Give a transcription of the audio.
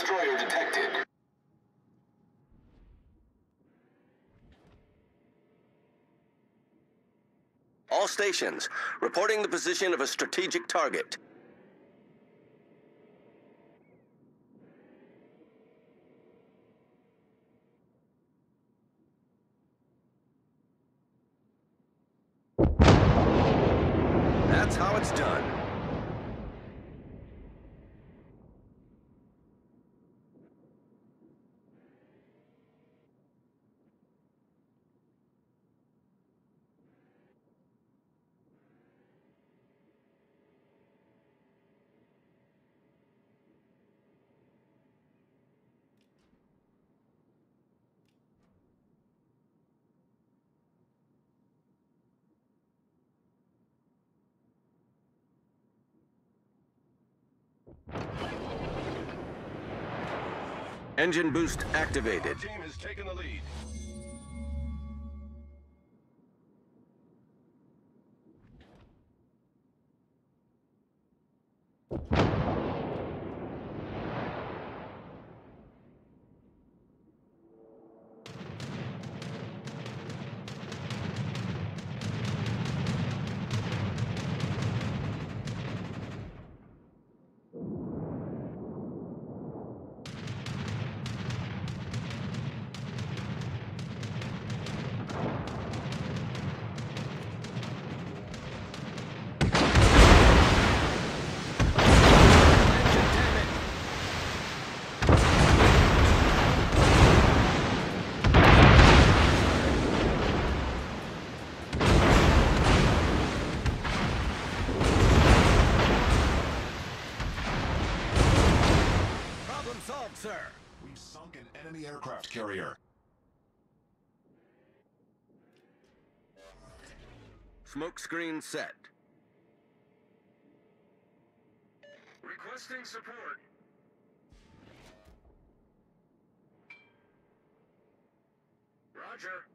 destroyer detected. All stations, reporting the position of a strategic target. That's how it's done. Engine boost activated. Team has taken the lead. Problem sir. We've sunk an enemy aircraft carrier. Smoke screen set. Requesting support. Roger.